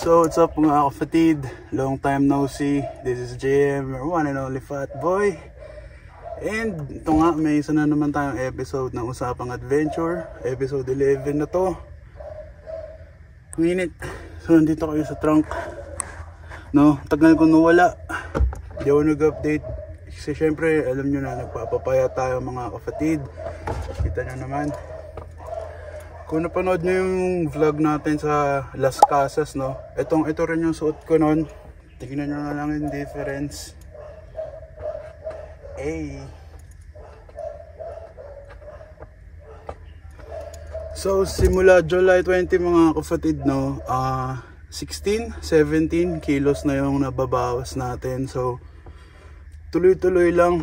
So, what's up mga kapatid? Long time no see. This is JM, your one and only fat boy. And ito nga, may isa na naman tayong episode ng Usapang Adventure. Episode 11 na to. Nginit. So, nandito kayo sa trunk. No, tagal ko nawala. Hindi ako nag-update. Kasi syempre, alam nyo na, nagpapapaya tayo mga kapatid. Kita nyo naman. Kung napanood nyo yung vlog natin sa Las Casas, no? Itong, ito rin yung suot ko noon. Tingnan nyo na lang yung difference. Hey! So, simula July 20 mga kapatid, no? Ah, 16, 17 kilos na yung nababawas natin. So, tuloy-tuloy lang.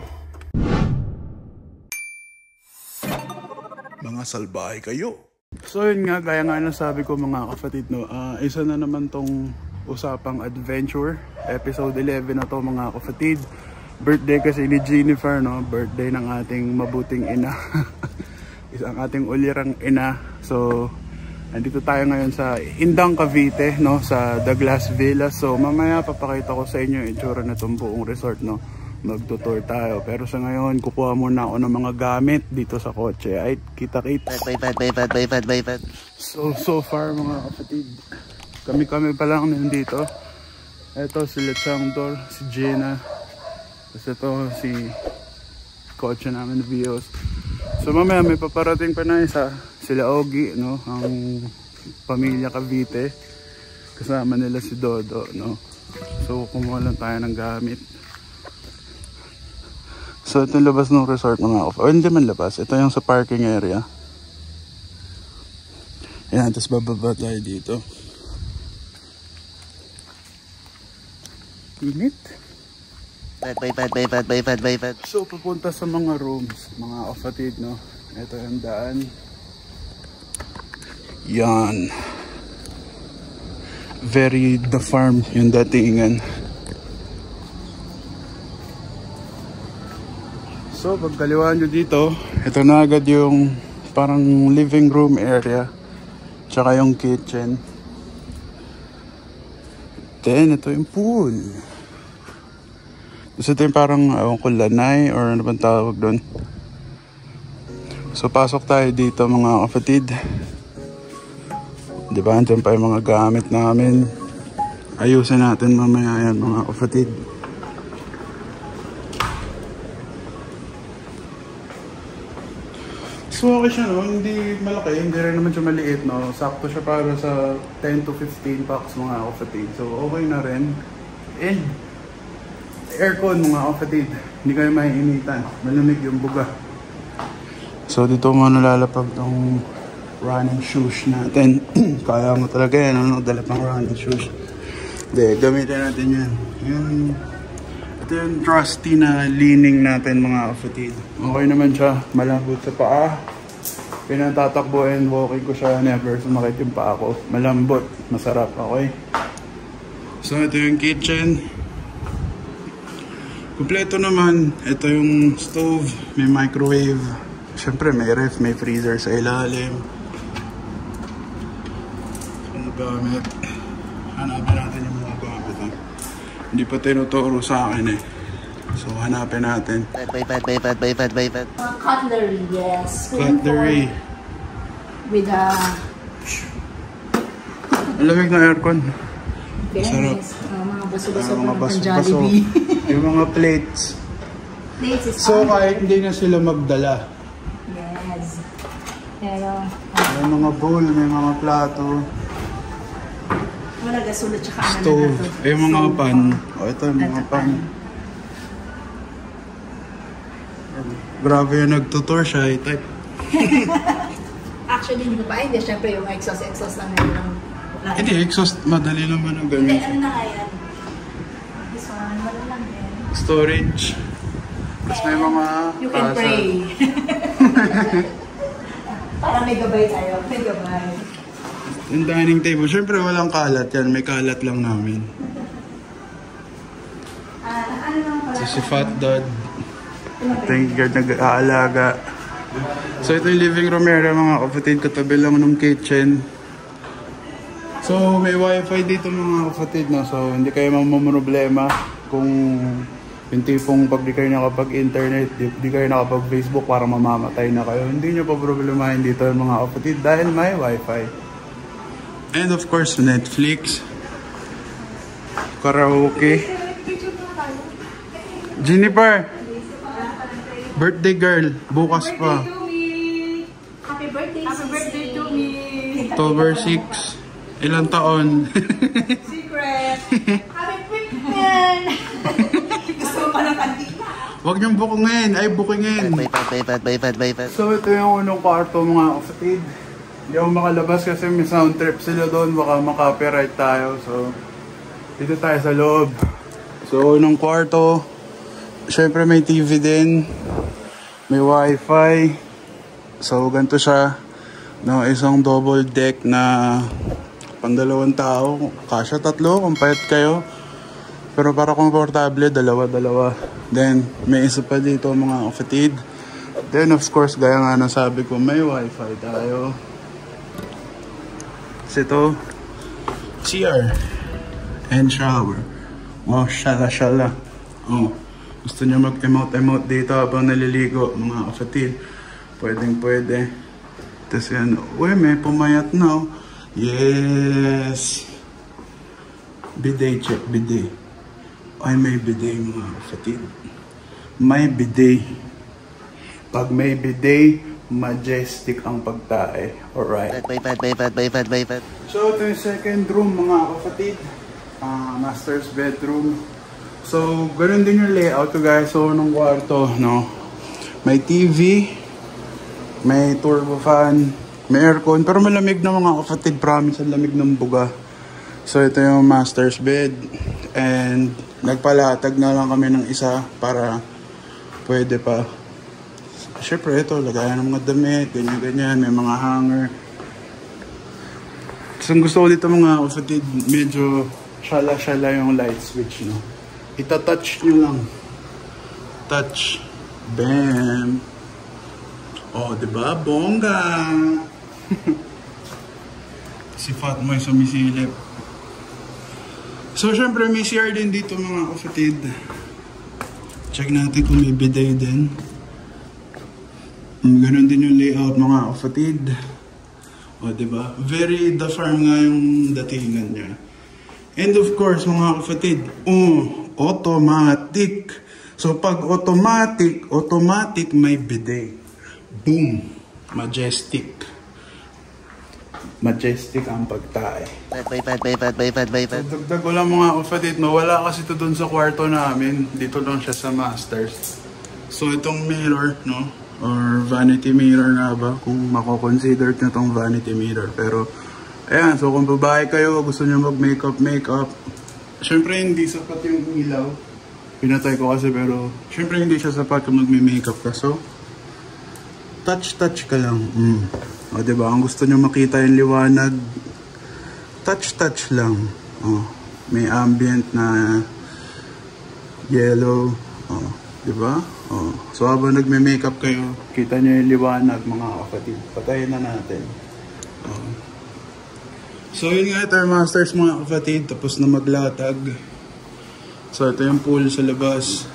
Mga salbahe kayo. So yun nga, gaya nga ng sabi ko mga kapatid, no, ah, isa na naman tong usapang adventure. Episode 11 na to mga kapatid. Birthday kasi ni Jennifer, no? Birthday ng ating mabuting ina. Isang ating ulirang ina. So, andito tayo ngayon sa Indang Cavite, no? Sa Douglas Villa. So, mamaya papakita ko sa inyo yung itsura na buong resort, no? Magtutour tayo. Pero sa ngayon, kukuha muna ako ng mga gamit dito sa kotse. Ay, kita-kita. So, so far mga kapatid, kami-kami pa lang nandito. Ito si Lechangdor, si Jenna. Tapos ito si kotse namin, Vios. So mamaya may paparating pa na isa, sila Ogi, no? Ang pamilya Cavite. Kasama nila si Dodo, no? So kumuha lang tayo ng gamit. So ito yung labas ng resort mga off. O hindi man labas. Ito yung sa parking area. Ayan, tapos bababa tayo dito. Init. So papunta sa mga rooms, mga kapatid, no? Ito yung daan. Yan. Very the farm yung datingan. So, pagkaliwaan nyo dito, ito na agad yung parang living room area. Tsaka yung kitchen. Then, ito yung pool. Tapos ito yung parang, ewan ko, lanay or ano bang tawag doon. So, pasok tayo dito mga kapatid. Di ba? Andiyan pa yung mga gamit namin. Ayusin natin mamaya yan mga kapatid. So okay siya no, hindi malaki, hindi rin naman siya maliit no. Sakto siya para sa 10 to 15 packs mga kapatid. So okay na rin. And aircon mga kapatid, hindi kayo maiinitan. Malamig yung buga. So dito mo nalalapag tong running shoes natin. Kaya mo talaga yan, ano, dala pang running shoes. Hindi, gamitin natin yan. Yung ito yung trusty na leaning natin mga kapatid. Okay naman siya. Malambot sa paa. Pinatatakbo and walking ko siya. Never sumakit yung paa ko. Malambot. Masarap. Okay. So ito yung kitchen. Kompleto naman. Ito yung stove. May microwave. Siyempre may ref. May freezer sa ilalim. Ano gamit? Hanapin Hindi pa tinuturo sa akin eh. So, hanapin natin. Uh, cutlery, yes. Spoon Cutlery. fork With a Malamig na aircon. fairness. Uh, mga baso-baso pa mga ng baso-baso. Jollibee. yung mga plates. Plates is So, fine. kahit hindi na sila magdala. Yes. Pero, May mga bowl, may mga plato, wala gasulot tsaka ano stove. na to. Eh, yung mga Stove. pan. O, ito yung mga Ito, pan. Grabe yung nagtutour siya. eh. Type. Actually, hindi ko pa. Hindi. Siyempre, yung exhaust, exhaust lang yun. Hindi, exhaust. Madali naman ang Hindi, gamit. ano na nga yan? This one, wala lang din. Storage. Tapos may mga You can pasa. pray. Para may gabay tayo. May gabay. Yung dining table, syempre walang kalat yan. May kalat lang namin. So, si Fat Dad. Thank God nag-aalaga. So ito yung living room area mga kapatid. Katabi lang ng kitchen. So, may wifi dito mga kapatid, no? So, hindi kayo mamumroblema kung yung tipong pag di kayo nakapag-internet, di, di kayo nakapag-Facebook para mamamatay na kayo. Hindi nyo pa problemahin dito mga kapatid dahil may wifi. And of course, Netflix, karaoke. Jennifer, birthday girl, bukas pa. Happy birthday, Happy birthday to me! October 6. Ilang taon? Secret! Happy birthday! Gusto mo pala kanina. Huwag niyong bukungin, ay bukingin. So ito yung unang kwarto mga kapatid. Hindi ako makalabas kasi may sound trip sila doon. Baka makapiright tayo. So dito tayo sa loob. So unang kwarto. Siyempre may TV din. May wifi. So ganito siya. No, isang double deck na pandalawang tao. Kasya tatlo kung payat kayo. Pero para komportable, dalawa-dalawa. Then, may isa pa dito mga kapatid. Then, of course, gaya nga ng sabi ko, may wifi tayo. Kasi ito, CR and shower. Oh, shala-shala. Oh, gusto niyo mag-emote-emote dito habang naliligo, mga kapatid. Pwedeng pwede. Tapos yan, uy, may pumayat na. oh. Yes! Bidet check, bidet. Ay, may bidet mga kapatid. May bidet. Pag may bidet, majestic ang pagtae. Alright. Bay pat, bay pat, bay pat, bay pat. So, ito yung second room mga kapatid. Ah, master's bedroom. So, ganun din yung layout ko guys. So, nung kwarto, no? May TV, may turbo fan, may aircon. Pero malamig na mga kapatid. Promise, ang lamig ng buga. So, ito yung master's bed. And, nagpalatag na lang kami ng isa para pwede pa. Siyempre, ito, lagayan ng mga damit, ganyan-ganyan. May mga hanger. Ang gusto ko dito mga kapatid, medyo shala-shala yung light switch, no? Ita-touch nyo lang. Touch. Bam! Oh, di ba? Bongga! si Fatma yung sumisilip. So, syempre, may CR din dito mga kapatid. Check natin kung may bidet din. Mm, Ganon din yung layout mga kapatid. O, ba? Very the farm nga yung datingan niya. And of course, mga kapatid, oh, automatic. So, pag automatic, automatic may bidet. Boom! Majestic. Majestic ang pagtae. Pat, bay pat, bay pat, bay pat, bay pat. Dagdag ko lang mga kapatid, no? wala kasi ito dun sa kwarto namin. Dito lang siya sa masters. So itong mirror, no? Or vanity mirror nga ba? Kung mako-consider nyo tong vanity mirror. Pero, ayan. So kung babae kayo, gusto nyo mag-makeup, makeup. Siyempre hindi sapat yung ilaw. Pinatay ko kasi pero, siyempre hindi siya sapat kung magme-makeup ka. So, touch-touch ka lang. Mm. O, diba? Ang gusto nyo makita yung liwanag, touch-touch lang. Oh, may ambient na yellow. Oh, di ba? Oh. So habang nagme-makeup kayo, kita nyo yung liwanag mga kapatid. Patayin na natin. Oh. So yun nga yung masters mga kapatid. Tapos na maglatag. So ito yung pool sa labas.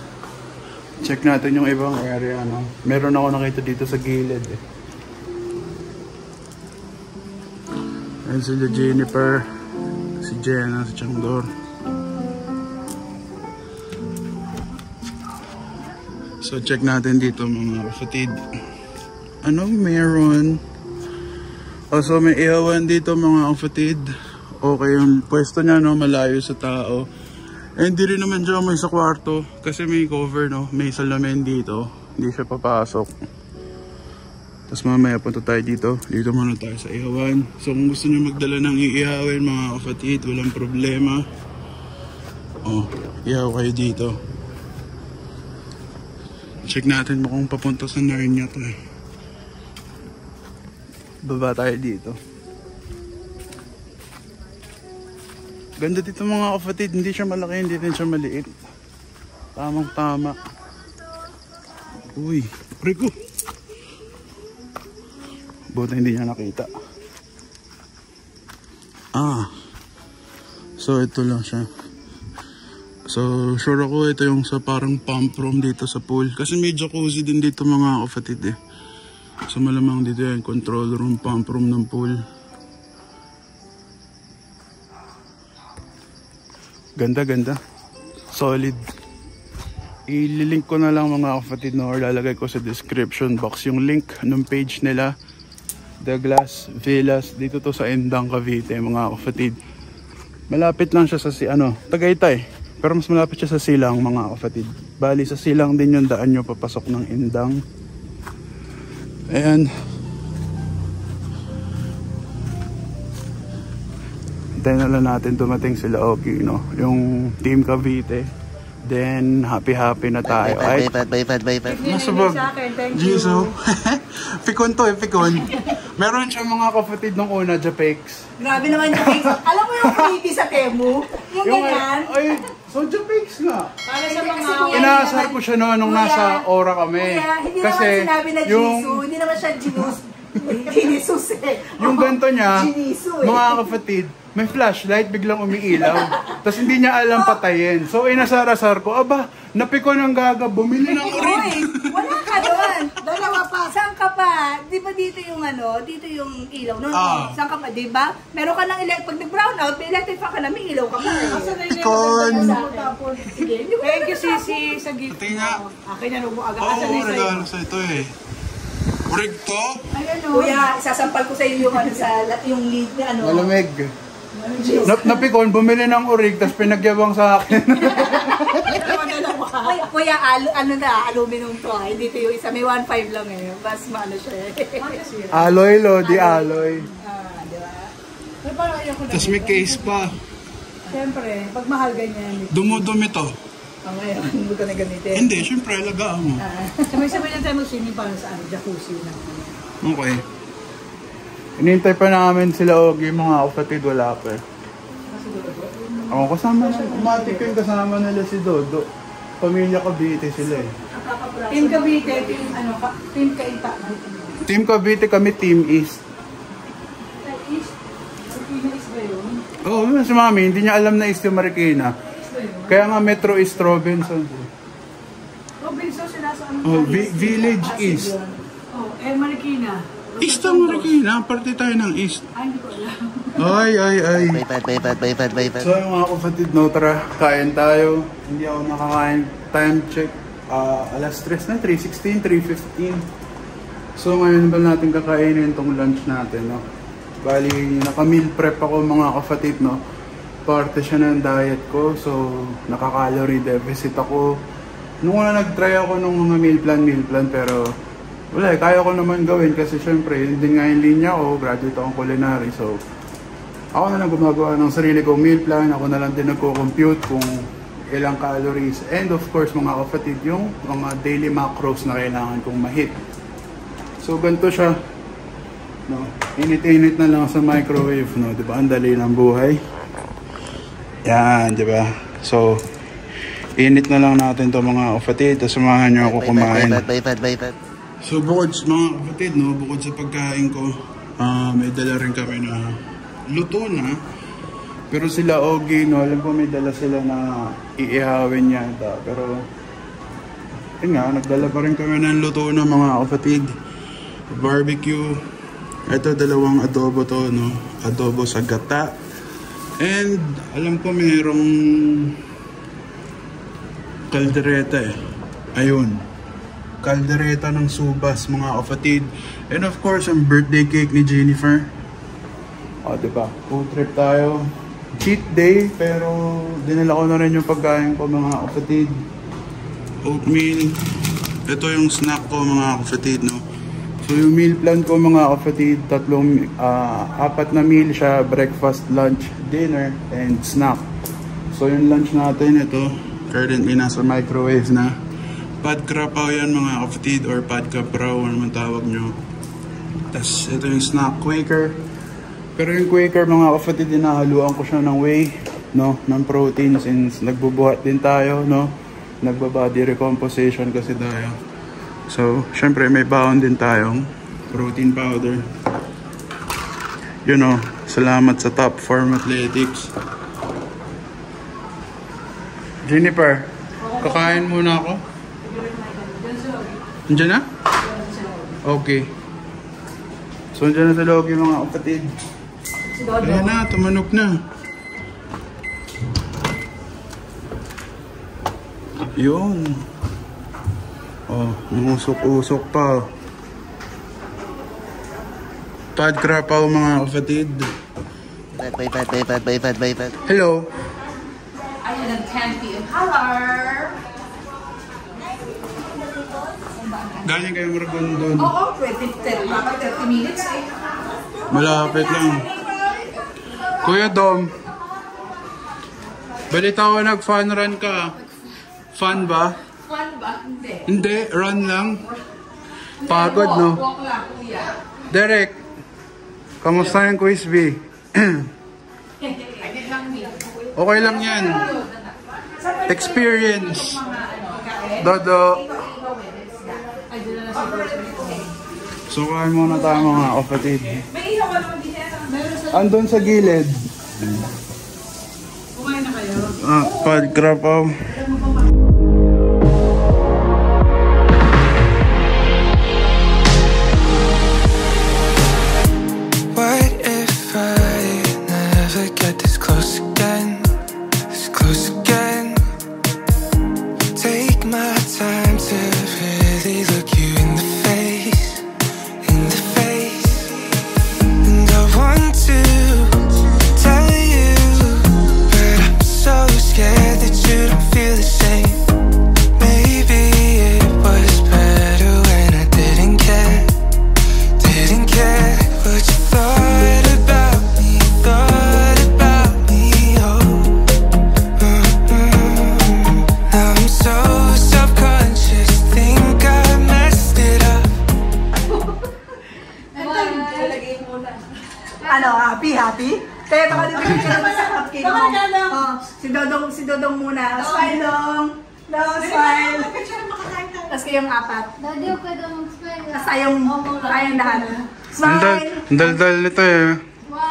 Check natin yung ibang area. No? Meron ako nakita dito sa gilid. Eh. Ayan sila Jennifer, si Jenna, si Changdor. So check natin dito mga kapatid. Anong meron? Also may ihawan dito mga kapatid. Okay yung pwesto niya no, malayo sa tao. Eh, hindi rin naman siya may sa kwarto kasi may cover no, may salamin dito. Hindi siya papasok. Tapos mamaya punta tayo dito. Dito muna tayo sa ihawan. So kung gusto niyo magdala ng iihawin mga kapatid, walang problema. Oh, ihaw kayo dito. Check natin mo kung papunta sa Narnia to eh. Baba tayo dito. Ganda dito mga kapatid. Hindi siya malaki, hindi din siya maliit. Tamang tama. Uy, Rico. Buti hindi niya nakita. Ah. So, ito lang siya. So, sure ako ito yung sa parang pump room dito sa pool. Kasi may jacuzzi din dito mga kapatid eh. So, malamang dito yan, control room, pump room ng pool. Ganda, ganda. Solid. Ililink ko na lang mga kapatid no, or lalagay ko sa description box yung link ng page nila. The Glass Villas. Dito to sa Endang, Cavite mga kapatid. Malapit lang siya sa si ano, Tagaytay. Pero mas malapit siya sa Silang mga kapatid. Bali sa Silang din yung daan nyo papasok ng Endang. Ayan. Hintayin na lang natin dumating sila okay, no? Yung Team Cavite. Then, happy-happy na tayo. Ay, Baypad, baypad, baypad. nasa bag. sa akin, thank you. Jiso. pikon to eh, pikon. Meron siya mga kapatid nung una, Japex. Grabe naman yung case. Alam mo yung freebie sa Temu? Yung ganyan. Ay, so Japex nga. Para sa mga... Inaasar ko siya noon nung nasa Ora kami. Kuya, hindi Kasi naman sinabi na yung, Jisoo. Hindi naman siya Jinus. Jinisus eh. yung ganito niya, Jinisu eh. mga kapatid, may flashlight, biglang umiilaw. Tapos hindi niya alam patayin. So inasar-asar ko, aba, napiko ng gaga, bumili ng Uy, wala ka doon. Dalawa pa. Saan ka pa? Di ba dito yung ano, dito yung ilaw? No. Ah. Saan ka pa, di ba? Meron ka ng electric, pag nag-brown out, may electric pa ka na, may ilaw ka pa. Hindi ko Thank you, Sisi, sa gift. Pati nga. Akin na nung aga. Oo, sa'yo? regalo sa ito eh. Urig to? Kuya, isasampal ko sa iyo yung ano sa yung lead na ano. Malamig. Nap napikon, bumili ng urig, tapos pinagyabang sa akin. Ay, kuya, al ano na, aluminum to ah. Hindi to yung isa, may 1.5 lang eh. Mas maano siya eh. alloy, Lodi, alloy. ah, di ba? Pero parang na. Tapos may case pa. Siyempre, pag mahal ganyan, Dumudumi to. oh, ngayon, hindi ko na gamitin. Hindi, syempre, alagaan mo. Sabay-sabay na tayo mag-swimming para sa ano, jacuzzi na. Okay. Inintay pa namin sila Ogie, mga kapatid, wala pa eh. Ako kasama siya. Umatik yung kasama nila si Dodo. Pamilya Cavite sila eh. Team Cavite, team ano, ka, team Kainta. Team Cavite kami, Team East. East, Filipino is ba yun? Oo, oh, si Mami, hindi niya alam na East yung Marikina. Kaya nga Metro East Robinson. Robinson, sila sa ano? Oh, Vi- Village East. Oh, eh, Marikina. East ang Marikina, parte tayo ng East. Ay, hindi ko alam. Ay, ay, ay. Baypad, baypad, baypad, baypad. So yung mga kapatid, no, tara, kain tayo. Hindi ako nakakain. Time check, ah, alas 3 na, 3.16, 3.15. So ngayon ba natin kakainin itong lunch natin, no? Bali, naka-meal prep ako mga kapatid, no? Parte siya ng diet ko, so nakaka-calorie deficit ako. Nung una nag-try ako ng mga meal plan, meal plan, pero wala eh, kaya ko naman gawin kasi syempre, yun din nga yung linya ko, graduate akong culinary, so ako na lang gumagawa ng sarili kong meal plan. Ako na lang din nagko-compute kung ilang calories. And of course, mga kapatid, yung mga daily macros na kailangan kong ma-hit. So, ganito siya. No? Init-init na lang sa microwave. No? Di ba? Ang dali ng buhay. Yan, di ba? So, init na lang natin to mga kapatid. Tapos samahan nyo ako kumain. Baypad, baypad, baypad. So bukod sa mga kapatid, no, bukod sa pagkain ko, ah, may dala rin kami na luto na. Pero sila Ogie, no, alam ko may dala sila na iihawin yata. Pero, yun nga, nagdala pa rin kami ng luto na mga kapatid. Barbecue. Ito, dalawang adobo to, no. Adobo sa gata. And, alam ko mayroong kaldereta eh. Ayun kaldereta ng subas, mga kapatid. And of course, ang birthday cake ni Jennifer. O, oh, diba? Food trip tayo. Cheat day, pero dinala ko na rin yung pagkain ko, mga kapatid. Oatmeal. Ito yung snack ko, mga kapatid, no? So, yung meal plan ko, mga kapatid, tatlong, ah, apat na meal siya, breakfast, lunch, dinner, and snack. So, yung lunch natin, ito, currently nasa microwave na. Pad krapaw yan mga kapatid or pad kapraw ano man tawag nyo. Tapos ito yung snack quaker. Pero yung quaker mga kapatid dinahaluan ko siya ng whey, no, ng protein since nagbubuhat din tayo, no. Nagbabody recomposition kasi tayo. So, syempre may baon din tayong protein powder. You know, salamat sa Top Form Athletics. Jennifer, kakain muna ako. Nandiyan na? Okay. So, nandiyan na sa loob yung mga kapatid. Ayan na, tumanok na. Yun. Oh, umusok-usok pa. Padkrapaw mga kapatid. Hello. Ayun ang 10 p.m. Hello! Galing kayo Maragondon. Oo, 20, 30, baka 30 minutes eh. Malapit lang. Kuya Dom. Balita ko nag-fun run ka. Fun ba? Fun ba? Hindi. Hindi, run lang. Pagod, no? Walk, walk lang, kuya. Derek, kamusta yung quiz B? Okay lang yan. Experience. Dodo. So, kain muna tayo mga kapatid. Andun sa gilid. Kumain na kayo? Ah, padkrapaw. What si Dodong, si Dodong muna. Smile dong. Dong, smile. Tapos kayong apat. Daddy, okay daw mag-smile. Tapos tayong, tayong lahat. Ang dal, Smile. ang daldal nito eh. One,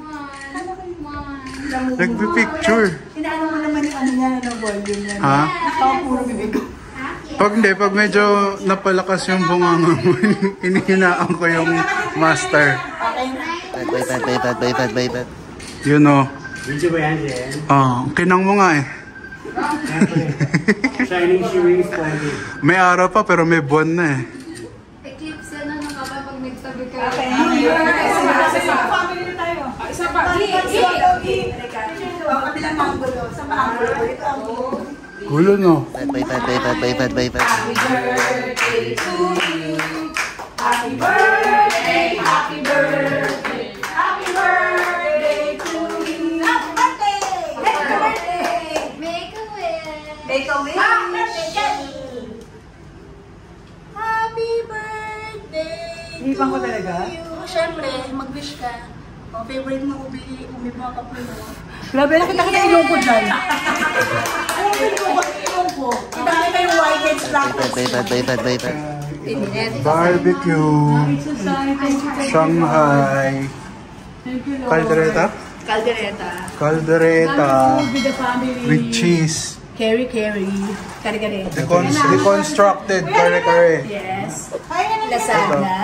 one, one. Nagpipicture. Inaano mo naman yung ano niya, ano, volume niya. Ha? Nakaw puro bibig ko. Pag hindi, pag medyo napalakas yung bunganga mo, inihinaan ko yung master. Bad, bad, bad, bad, bad, bad, bad, bad. Yun o. Video ba yan, Jen? Ah, kinang mo nga eh. Shining Shimmery Spongy. May araw pa pero may buwan na eh. Eclipse yan ano kapag pag nagtabi kayo. Family na tayo. Isa pa. Oh, kabilang angulo. Sa angulo. Ito ang Gulo no. Bad, bad, bad, bad, bad, bad, bad, bad. Make Inipan ko talaga? you. Siyempre, mag-wish ka. Oh, favorite mo ubi, umipa ka po no. Grabe, nakita kita ilong ko dyan. Ilong ko? Ilong ko. Kita kita yung white and black. Bad, bad, bad. Barbecue. Shanghai. Caldereta? Caldereta. Caldereta. With cheese. Carry, carry. Kare-kare. Decon deconstructed kare-kare. Yes. Lasagna. Lasagna.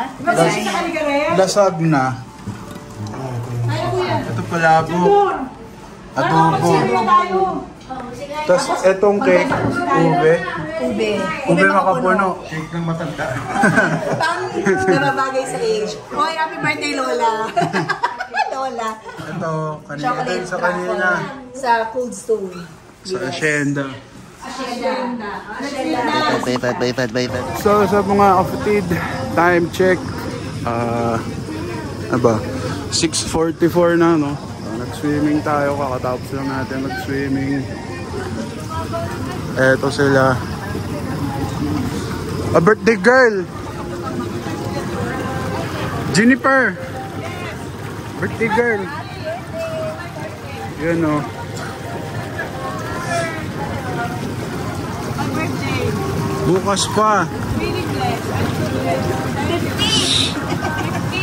Lasagna. Ito palabo. Adobo. Tapos etong cake, ube. Ube. Ube makapuno. Cake ng matanda. Pang nababagay sa age. Hoy, happy birthday, Lola. Lola. Ito, kanina Chocolate sa kanina. Sa Cold Stone. Sa asyenda. Bad, bad. So sa mga kapatid, time check. Ah, ano ba? 6.44 na, no? Nag-swimming tayo, kakatapos lang natin mag-swimming. Eto sila. A birthday girl! Jennifer! Birthday girl! Yun, no? Bukas pa. 50.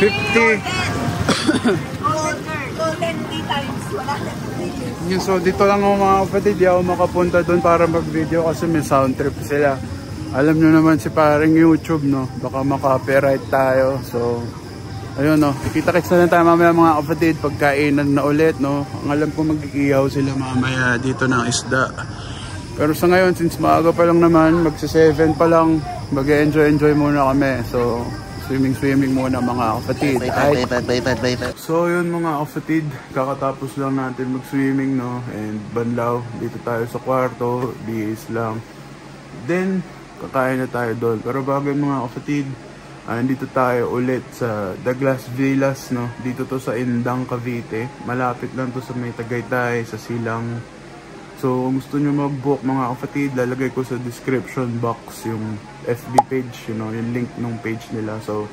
Golden tea times Yun, so dito lang ako mga kapatid, di ako makapunta doon para mag-video kasi may sound trip sila. Alam nyo naman si paring YouTube, no? Baka maka-copyright tayo. So, ayun, no? Kita-kits na lang tayo mamaya mga kapatid. Pagkainan na ulit, no? Ang alam ko mag-iihaw sila mamaya dito ng isda. Pero sa ngayon, since maaga pa lang naman, magsa-7 pa lang, mag-enjoy-enjoy muna kami. So, swimming-swimming muna mga kapatid. Ay. So yun mga kapatid, kakatapos lang natin mag-swimming no and banlaw dito tayo sa kwarto, bihis lang. Then kakain na tayo doon. Pero bago mga kapatid, ah, dito tayo ulit sa Douglas Villas no. Dito to sa Indang Cavite. Malapit lang to sa may Tagaytay, sa Silang. So kung gusto nyo mag-book mga kapatid, lalagay ko sa description box yung FB page, you know, yung link ng page nila. So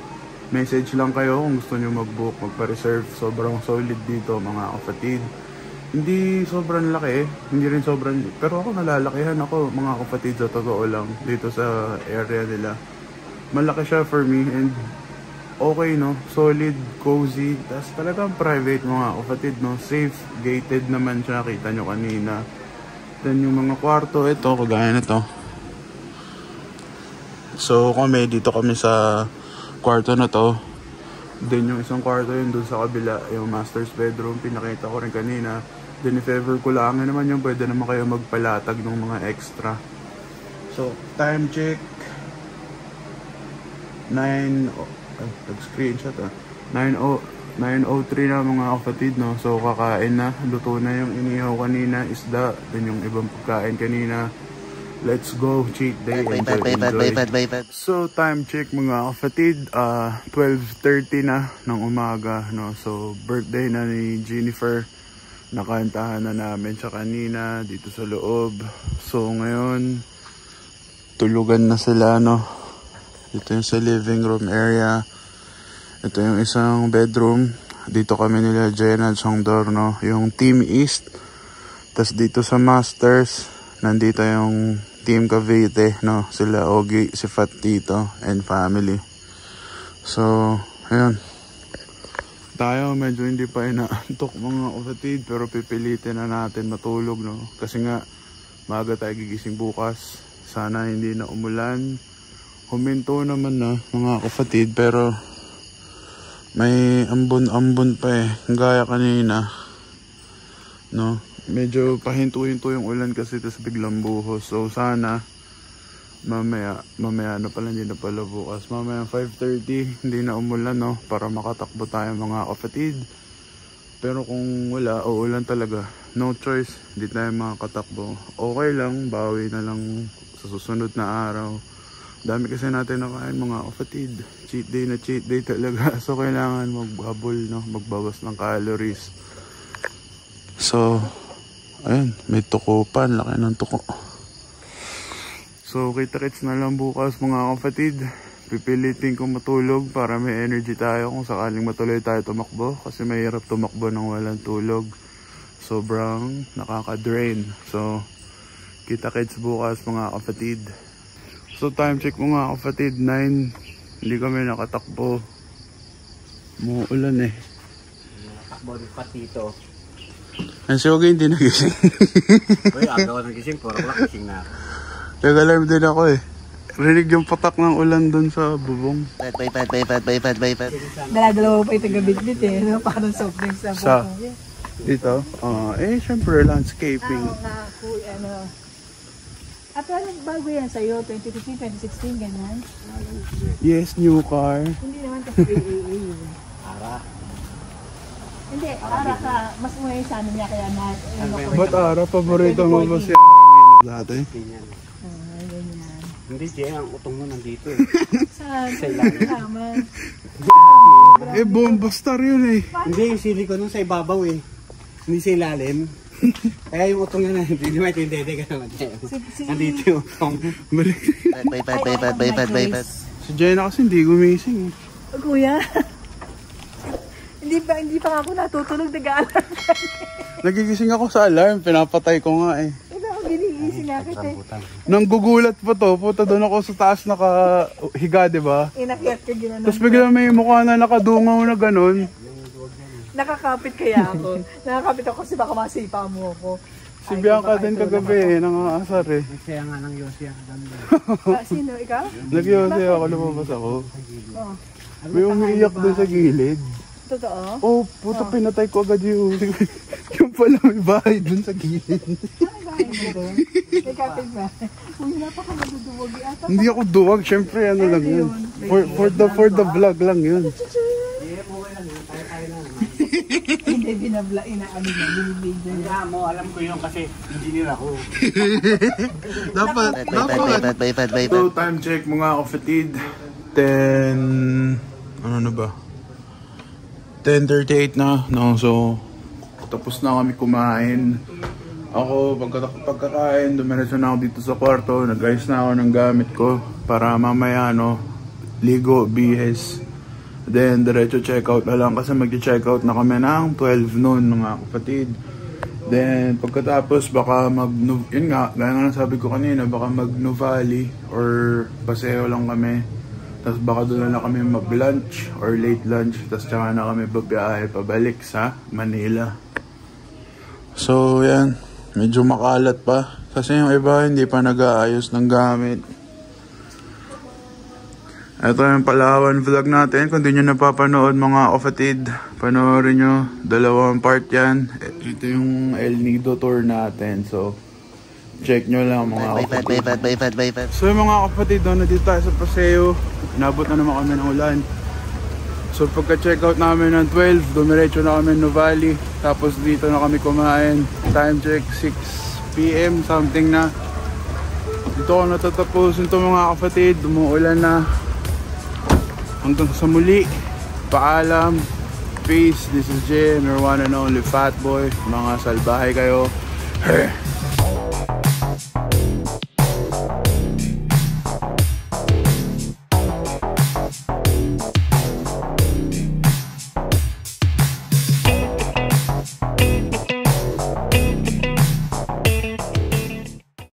message lang kayo kung gusto nyo mag-book, magpa-reserve. Sobrang solid dito mga kapatid. Hindi sobrang laki, hindi rin sobrang... Pero ako nalalakihan ako mga kapatid sa totoo lang dito sa area nila. Malaki siya for me and okay no, solid, cozy. Tapos talagang private mga kapatid no, safe, gated naman siya, kita nyo kanina. Then yung mga kwarto, ito, kagaya na to. So kami, dito kami sa kwarto na to. Then yung isang kwarto yun dun sa kabila, yung master's bedroom, pinakita ko rin kanina. Then if ever kulangin naman yung pwede naman kayo magpalatag ng mga extra. So, time check. 9, oh, ay, nag-screenshot ah. 9, 9.03 na mga kapatid, no? So, kakain na. Luto na yung inihaw kanina, isda. Then yung ibang pagkain kanina. Let's go, cheat day. Enjoy, enjoy. So, time check mga kapatid, ah 12.30 na ng umaga, no? So, birthday na ni Jennifer. Nakantahan na namin siya kanina dito sa loob. So, ngayon, tulugan na sila, no? Ito yung sa living room area. Ito yung isang bedroom. Dito kami nila Jenna at Songdor, no? Yung Team East. Tapos dito sa Masters, nandito yung Team Cavite, no? Sila Ogie, si Fat Tito, and family. So, ayun. Tayo medyo hindi pa inaantok mga kapatid, pero pipilitin na natin matulog, no? Kasi nga, maaga tayo gigising bukas. Sana hindi na umulan. Huminto naman na mga kapatid, pero may ambon-ambon pa eh. Gaya kanina. No? Medyo pahinto-hinto yung ulan kasi tapos biglang buhos. So sana mamaya, mamaya ano pala hindi na pala bukas. Mamaya 5.30 hindi na umulan no para makatakbo tayo mga kapatid. Pero kung wala o ulan talaga, no choice, hindi tayo makakatakbo. Okay lang, bawi na lang sa susunod na araw. Dami kasi natin nakain mga kapatid. Cheat day na cheat day talaga. So kailangan maghabol, no? magbawas ng calories. So, ayun, may tuko pa. Laki ng tuko. So, kita-kits na lang bukas mga kapatid. Pipilitin ko matulog para may energy tayo kung sakaling matuloy tayo tumakbo. Kasi mahirap tumakbo ng walang tulog. Sobrang nakaka-drain. So, kita-kits bukas mga kapatid. So time check mo nga kapatid, 9. Hindi kami nakatakbo. Muulan eh. Takbo ni Patito. Ang si Ogie hindi nagising. Uy, aga ko nagising. 4 o'clock gising na ako. Nag-alarm din ako eh. Rinig yung patak ng ulan dun sa bubong. Baypad, baypad, baypad, baypad. Dala-dalawa pa yung taga-bitbit eh. No? Parang soft drinks sa Sa- buko. Dito? Ah, eh syempre landscaping. Kuy, ano. At ano, bago yan sa'yo, 2015, 2016, ganyan. Yes, new car. Hindi naman kasi AAA yun. Ara. Hindi, para ka, mas umuwi sa amin niya kaya na, ano ko. Ba't Ara, paborito mo ba si Aramino dati? Ganyan. Ah, ganyan. Hindi, Jay, ang utong mo nandito eh. Sa, Sa ilalim. naman. Eh, bomba star yun eh. Hindi, yung silicone nun sa ibabaw eh. Hindi sa ilalim. Kaya yung utong na hindi naman ito yung dede ka naman. Nandito yung utong. Balik. Baypad, baypad, baypad, baypad. Si Jenna kasi hindi gumising. eh. Oh, Kuya. hindi pa hindi pa nga ako natutulog nag-aalarm. Nagigising ako sa alarm, pinapatay ko nga eh. Ito ako ginigising nga kasi. Nang gugulat pa to, puta doon ako sa taas nakahiga, di ba? Inakyat ka ginanon. Tapos bigla may mukha na nakadungaw na ganun. Nakakapit kaya ako. Nakakapit ako kasi baka masipa mo ako. Si Bianca din kagabi eh, nangangasar eh. Nagsaya nga ng Yossi ang dami. Ah, sino? Ikaw? Nagyose ako, lumabas ako. Oh. May umiiyak doon sa gilid. Totoo? Oh, puto pinatay ko agad yung... yung pala may bahay doon sa gilid. Bahay mo doon? May kapit ba? Uy, napaka maduduwag ata. Hindi ako duwag, syempre ano lang yun. For, for the for the vlog lang yun. Hindi, binabla, inaano niya, binibigyan niya. Kaya mo, alam ko yun kasi engineer ako. dapat, Bye bye bye bye bye bye bye So, time check mga kapatid. 10... Ano na ba? 10.38 na. No, so, tapos na kami kumain. Ako, pagka, pagkakain, dumiretso na ako dito sa kwarto. Nag-ayos na ako ng gamit ko. Para mamaya, no, ligo, bihes. Then, diretso check-out na lang kasi mag-check-out na kami ng 12 noon, mga kapatid. Then, pagkatapos, baka mag, yun nga, gaya nga sabi ko kanina, baka mag Nuvali or paseo lang kami. Tapos baka doon na lang kami mag-lunch or late lunch. Tapos tsaka na kami babiyahe pabalik sa Manila. So, yan. Medyo makalat pa. Kasi yung iba hindi pa nag-aayos ng gamit. Ito yung Palawan vlog natin. Kung di nyo napapanood mga kapatid, panoorin nyo. Dalawang part yan. Ito yung El Nido tour natin. So, check nyo lang mga kapatid. So yung mga kapatid, no, nandito tayo sa Paseo. Inabot na naman kami ng ulan. So pagka-check out namin ng 12, dumiretso na kami ng Valley. Tapos dito na kami kumain. Time check 6pm something na. Dito ako natatapos ito mga kapatid. Umuulan na. Hanggang sa muli. Paalam. Peace. This is Jay, your one and only fat boy. Mga salbahe kayo.